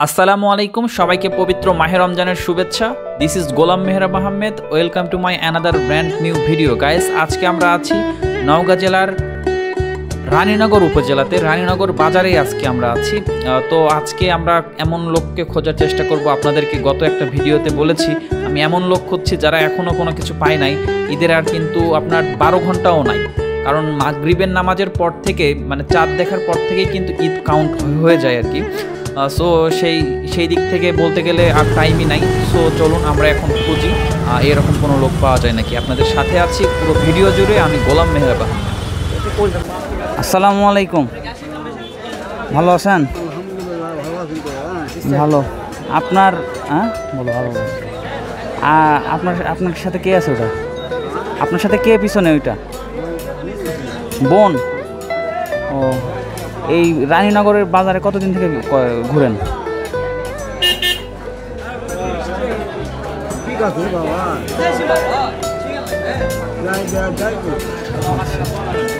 আসসালামু আলাইকুম, সবাইকে পবিত্র মাহে রমজানের শুভেচ্ছা। This is Golam Mehrab Ahmed. Welcome to my another brand new video guys আজকে আমরা আছি নওগাঁ জেলার রানীনগর উপজেলাতে। রানীনগর বাজারেই আজকে আমরা আছি। তো আজকে আমরা এমন লোককে খোঁজার চেষ্টা করব। আপনাদেরকে গত একটা ভিডিওতে বলেছি, আমি এমন লোক খুঁজছি যারা এখনও কোনো কিছু পায় নাই। ঈদের আর কিন্তু আপনার বারো ঘন্টাও নাই। কারণ মাগরিবের নামাজের পর থেকে মানে চাঁদ দেখার পর থেকেই কিন্তু ঈদ কাউন্ট হয়ে যায় আর কি। সো সেই সেই দিক থেকে বলতে গেলে আর টাইমই নাই। সো চলুন আমরা এখন খুঁজি এরকম কোনো লোক পাওয়া যায় নাকি। আপনাদের সাথে আছি পুরো ভিডিও জুড়ে আমি গোলাম মেহরাব। আসসালামু আলাইকুম। ভালো আছেন? ভালো। আপনার হ্যাঁ? বলো, ভালো আপনার আপনার সাথে কে আছে ওটা? আপনার সাথে কে পিছনে ওইটা? বোন? ও এই রানীনগরের বাজারে কতদিন থেকে ঘুরেন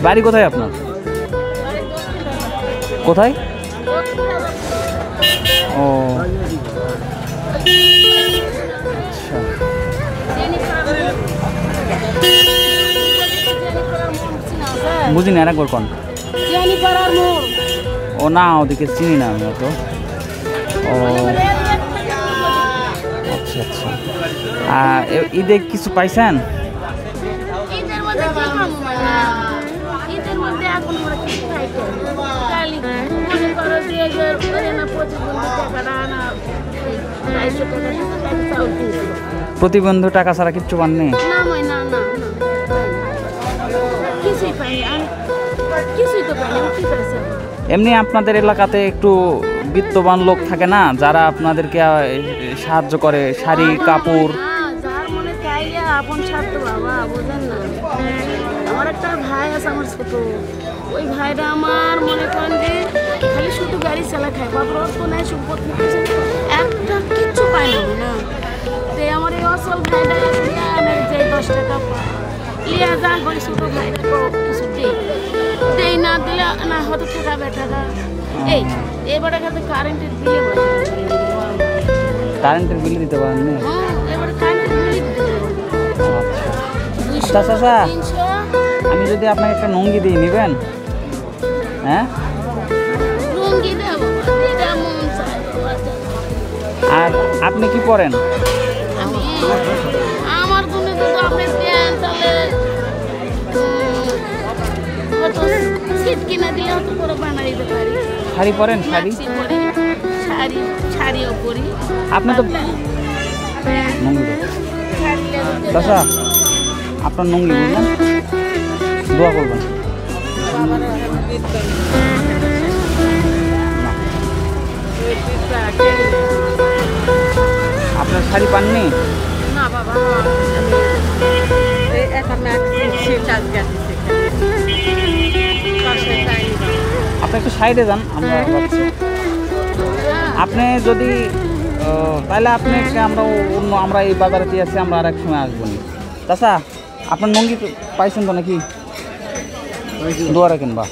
বাড়ি কোথায় আপনার কোথায় ও আচ্ছা বুঝিনি আর একবার কোন ও না ওদিকে চিনি না আমি অত ও আচ্ছা আচ্ছা ঈদে কিছু পাইছেন মানে? মনে প্রতিবন্ধী টাকা ছাড়া কিচ্ছু পাননি কিছুই পাইনি কিছুই তো পাইনি কি করেছি এমনি আপনাদের এলাকাতে একটু বিত্তবান লোক থাকে না যারা আপনাদেরকে সাহায্য করে শাড়ি কাপড়। আপন স্বার্থ বাবা বোঝেন না। আমার একটা ভাই আছে আমার ছোট। ওই ভাইটা আমার মনে করেন যে খালি শুধু গাড়ি চালা খায় বাবার অর্থ নাই, কিছু একটা কিচ্ছু পায় না না তো আমার এই অসল ভাইটা যে দশ টাকা পায় লিয়া যা করে ছোট ভাইটা কিছু না না হয়তো এই এবারে কাছে কারেন্টের বিলে কারেন্টের বিল দিতে পারেননি হ্যাঁ এবারে কারেন্টের বিলে। দুইশো, চাচা, চাচা। আমি যদি আপনাকে একটা নঙ্গি দিই নেবেন? হ্যাঁ? মন। আর আপনি কি পরেন? আমার আপনি সিট কিনে দিলে হয়তো করে বানিয়ে দিতে পারি। শাড়ি পরেন শাড়ি? শাড়ি শাড়িও পরি। আপনি তো চাচা আপনার নঙ্গি বুঝলেন দোয়া করবেন। আপনার শাড়ি পাননি? না বাবা আপনি একটু সাইডে যান আমরা আপনি যদি তাহলে আপনি আমরা অন্য আমরা এই বাজারে দিয়ে আছি আমরা আর এক সময় আসব না। চাচা আপনার নঙ্গি পাইছেন তো নাকি? দুয়ারে রাখেন বা